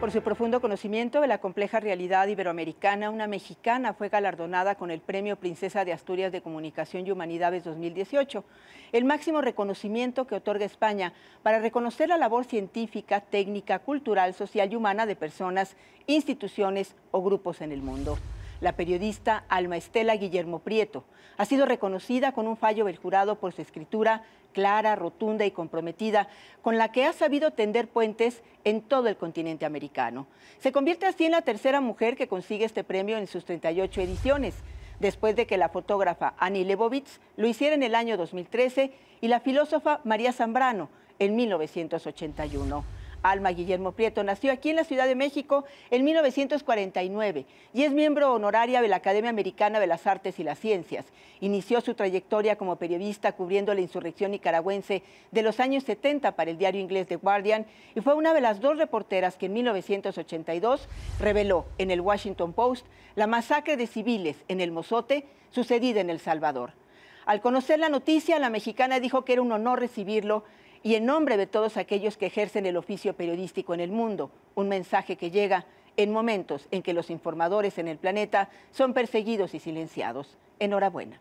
Por su profundo conocimiento de la compleja realidad iberoamericana, una mexicana fue galardonada con el Premio Princesa de Asturias de Comunicación y Humanidades 2018, el máximo reconocimiento que otorga España para reconocer la labor científica, técnica, cultural, social y humana de personas, instituciones o grupos en el mundo. La periodista Alma Estela Guillermo Prieto ha sido reconocida con un fallo del jurado por su escritura clara, rotunda y comprometida, con la que ha sabido tender puentes en todo el continente americano. Se convierte así en la tercera mujer que consigue este premio en sus 38 ediciones, después de que la fotógrafa Annie Lebovitz lo hiciera en el año 2013 y la filósofa María Zambrano en 1981. Alma Guillermo Prieto nació aquí en la Ciudad de México en 1949 y es miembro honoraria de la Academia Americana de las Artes y las Ciencias. Inició su trayectoria como periodista cubriendo la insurrección nicaragüense de los años 70 para el diario inglés The Guardian y fue una de las dos reporteras que en 1982 reveló en el Washington Post la masacre de civiles en el Mozote sucedida en El Salvador. Al conocer la noticia, la mexicana dijo que era un honor recibirlo y en nombre de todos aquellos que ejercen el oficio periodístico en el mundo, un mensaje que llega en momentos en que los informadores en el planeta son perseguidos y silenciados. Enhorabuena.